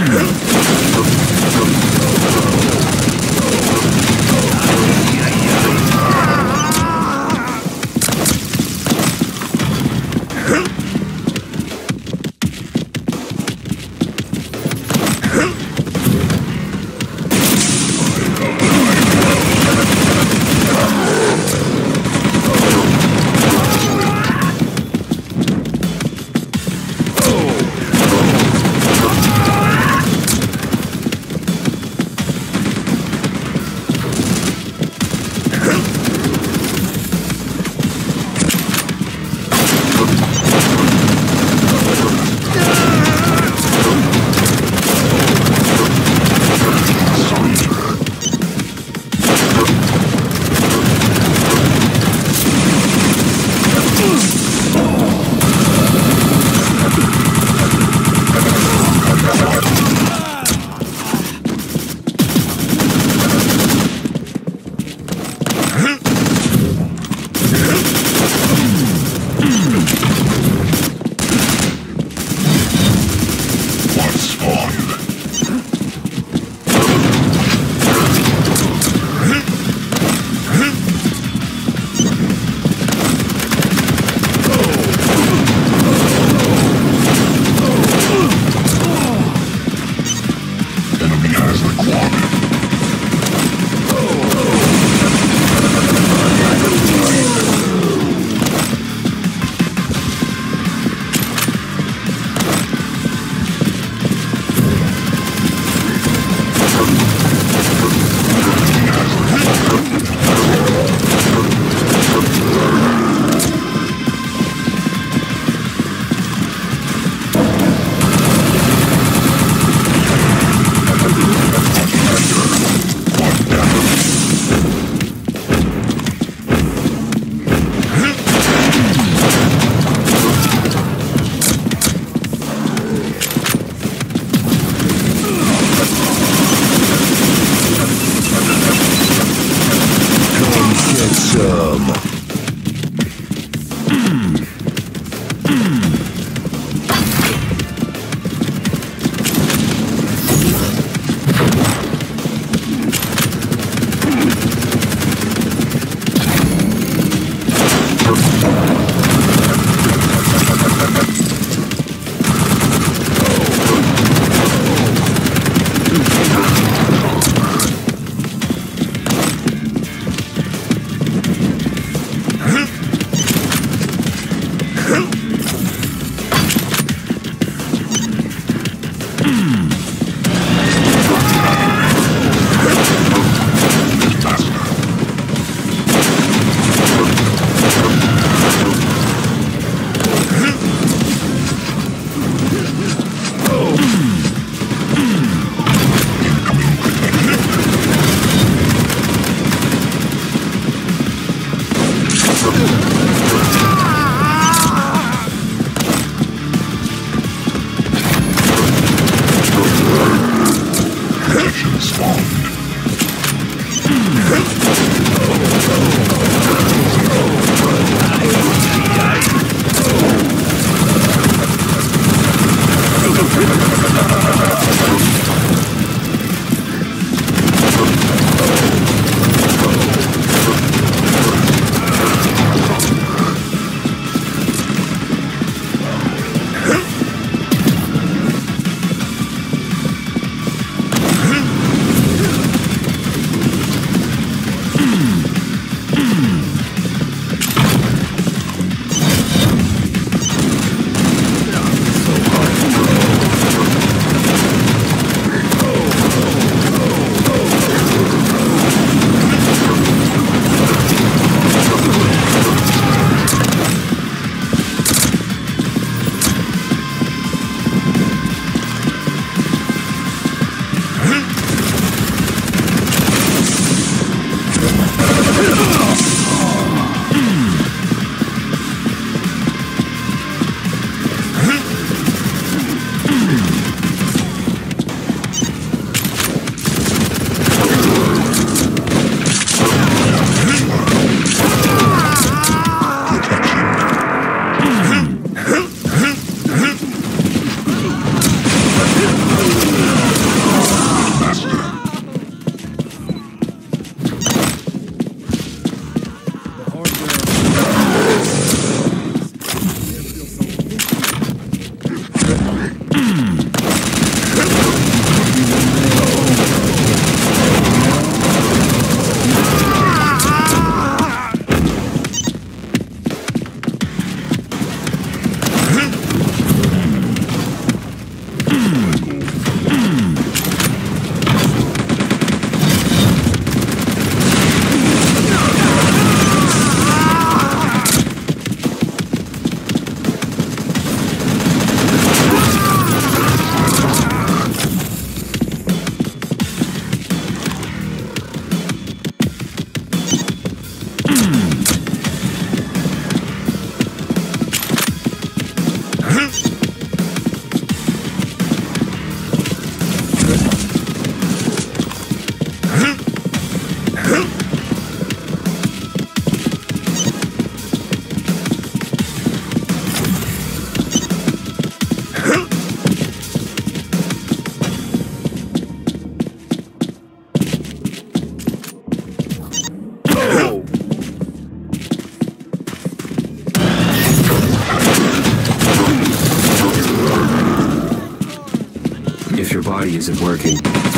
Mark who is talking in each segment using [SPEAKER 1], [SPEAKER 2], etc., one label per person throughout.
[SPEAKER 1] Spawned.
[SPEAKER 2] If your working.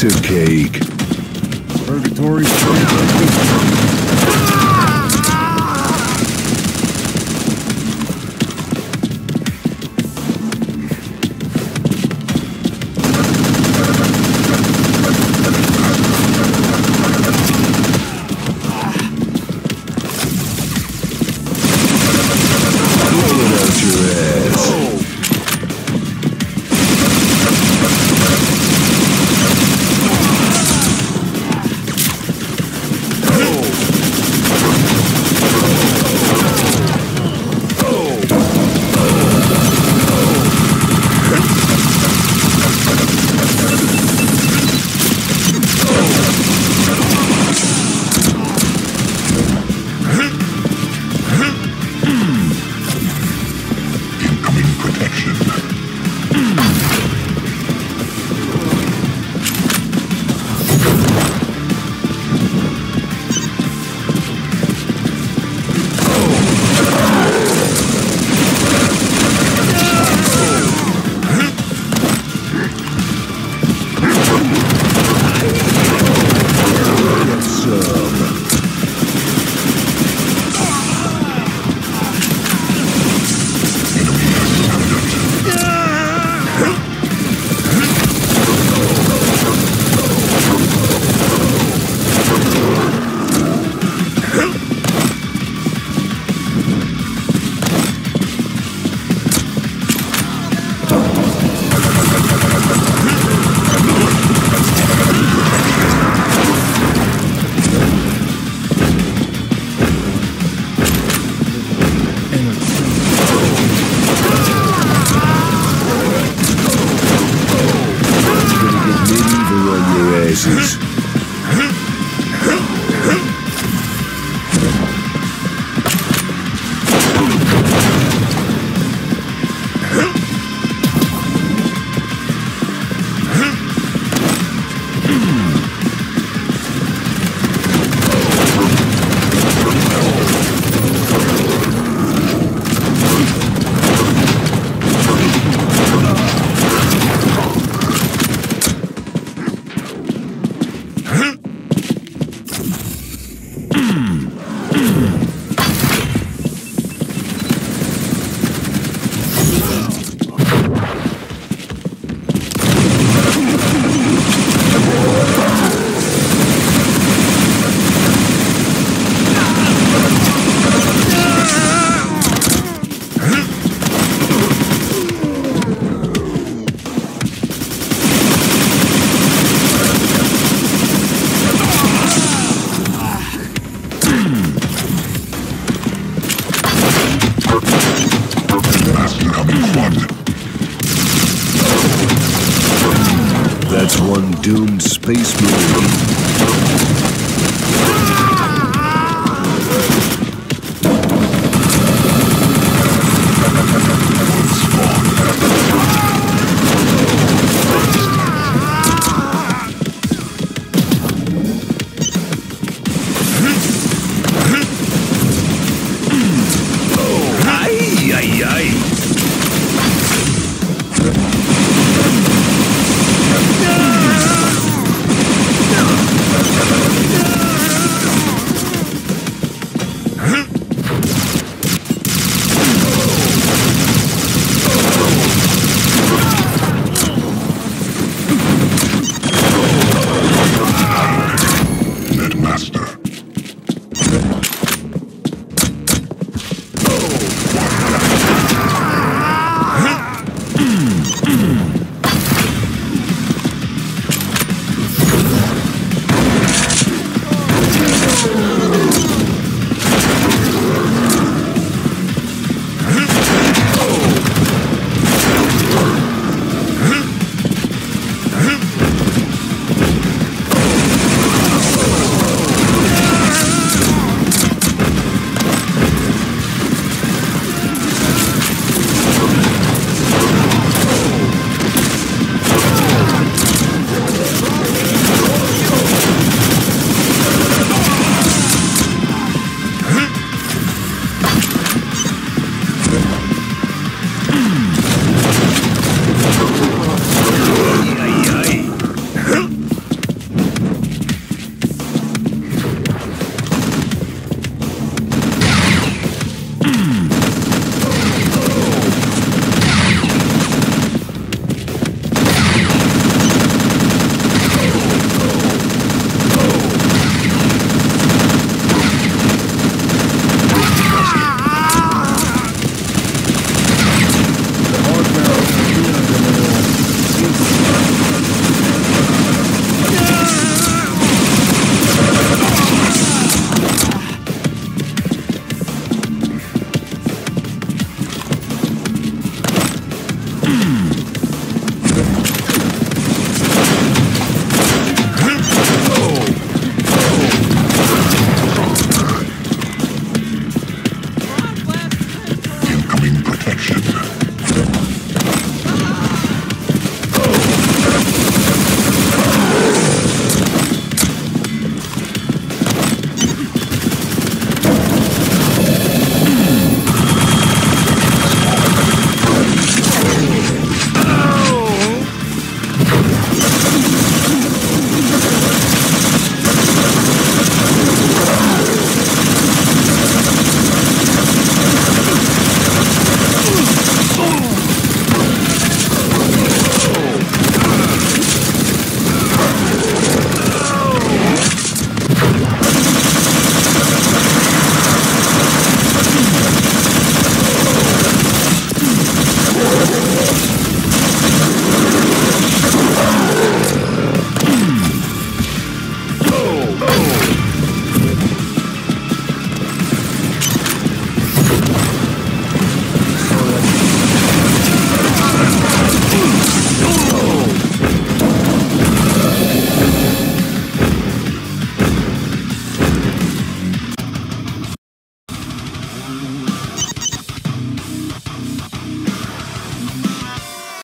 [SPEAKER 2] Piece of cake.
[SPEAKER 3] Purgatory